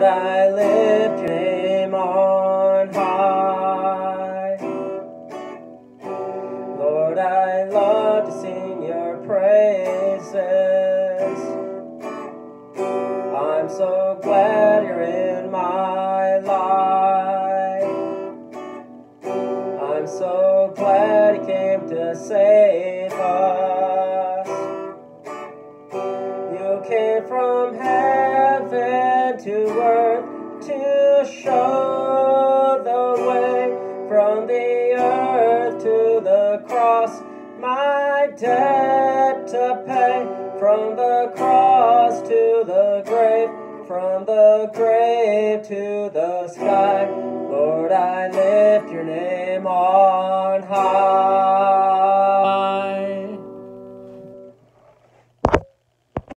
Lord, I lift name on high. Lord, I love to sing your praises. I'm so glad you're in my life. I'm so glad you came to save us. You came from heaven to earth to show the way from the earth to the cross. My debt to pay from the cross to the grave, from the grave to the sky. Lord, I lift your name on high.